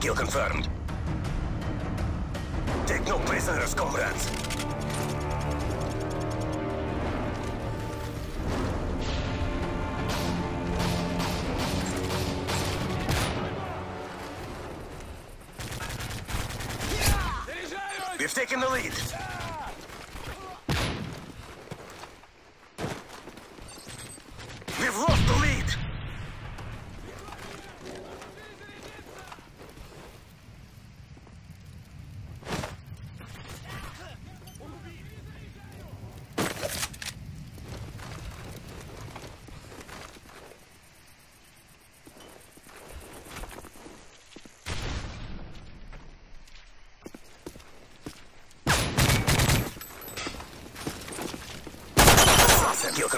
Kill confirmed. Take no prisoners, comrades. We've taken the lead.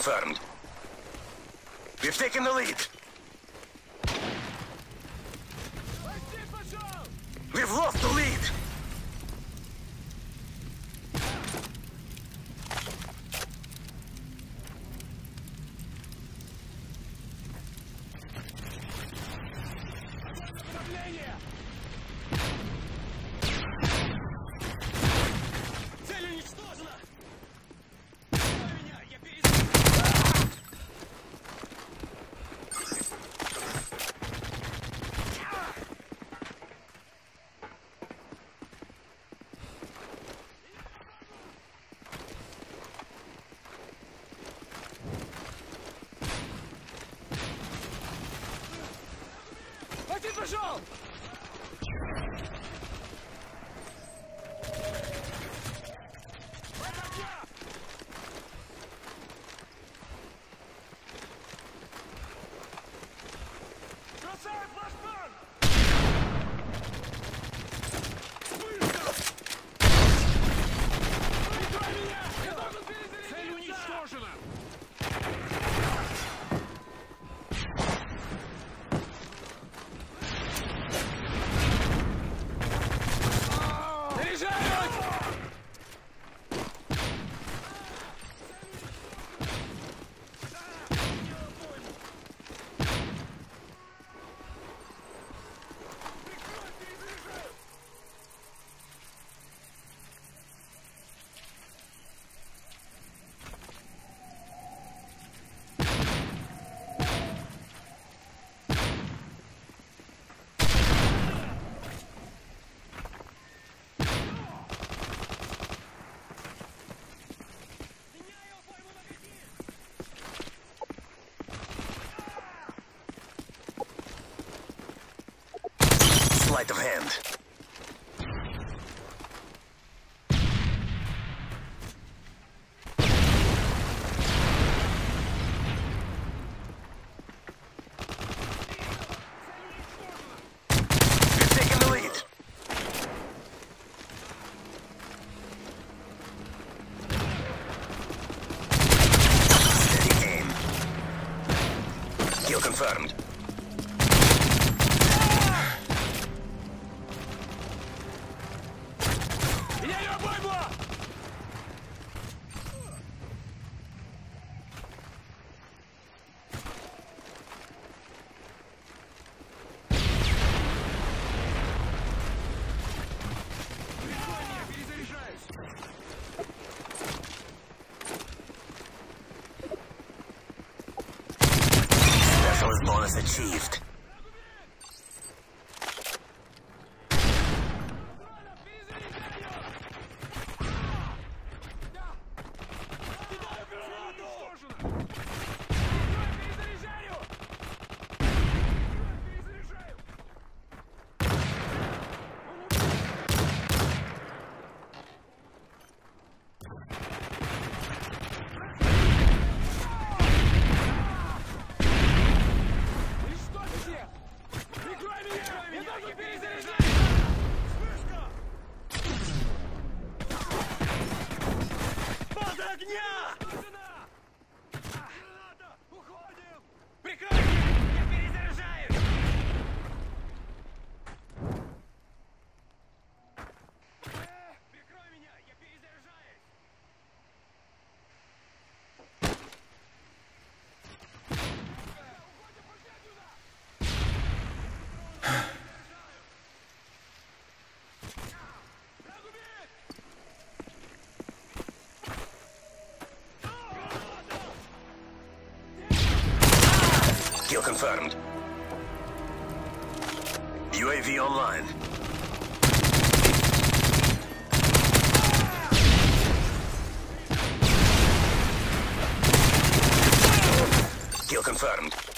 confirmed. We've taken the lead. Marshal! confirmed. achieved. Kill confirmed. UAV online. Kill confirmed.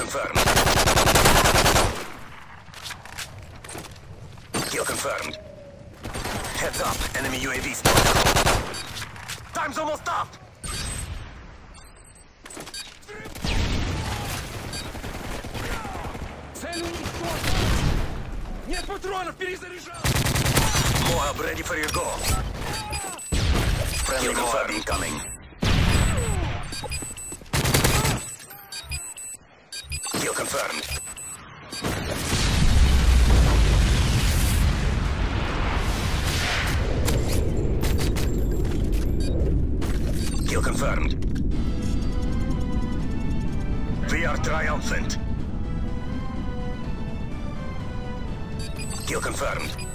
confirmed. Kill confirmed. Heads up, enemy UAV spotted. Time's almost up! MOAB ready for your goal. Friendly MOAB incoming. Kill confirmed. Kill confirmed. We are triumphant. Kill confirmed.